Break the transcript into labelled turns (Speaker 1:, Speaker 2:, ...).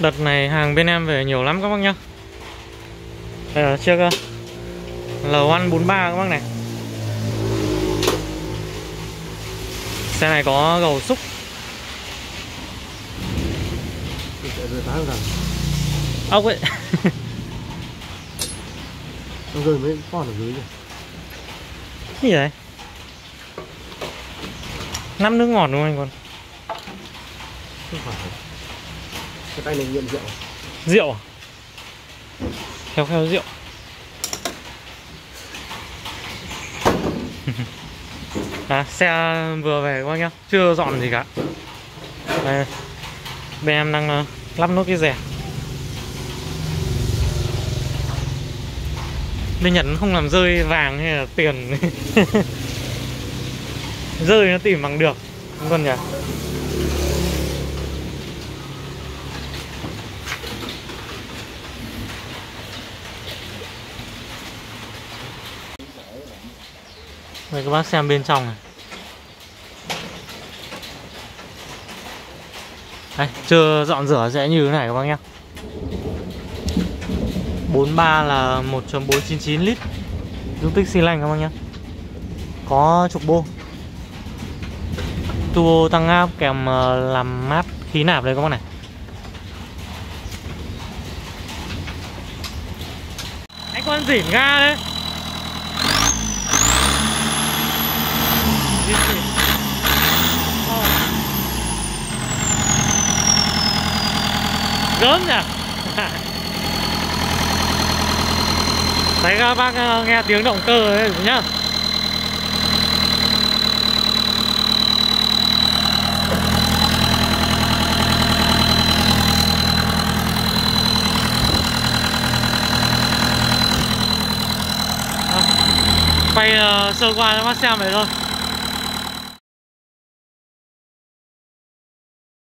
Speaker 1: Đợt này hàng bên em về nhiều lắm các bác nhá. Đây là chiếc uh, L143 các bác này. Xe này có gầu xúc. Ốc ấy.
Speaker 2: Nó rơi mấy con ở dưới rồi
Speaker 1: Gì đấy Năm nước ngọt đúng không anh con?
Speaker 2: Không phải cái tay này nghiện rượu.
Speaker 1: Rượu à? Khéo khéo rượu. À, Xe vừa về các anh nhá. Chưa dọn gì cả. Đây Bên em đang ờ, lắp nốt cái rẻ Bên Nhật nó không làm rơi vàng hay là tiền. Rơi nó tìm bằng được. Không cần nhỉ? Đây các bác xem bên trong này. Đây, chưa dọn rửa sẽ như thế này các bác nhé. 43 là 1.499 lít Dung tích xi lanh các bác nhé. Có trục bô. Turbo tăng áp kèm ờ, làm mát khí nạp đây các bác này. Anh con dỉn ga đấy Dỉn dỉn. Ờ. Gớm nhỉ Đấy các bác ờ, nghe tiếng động cơ đấy nhá. À, quay uh, sơ qua cho bác xem vậy thôi.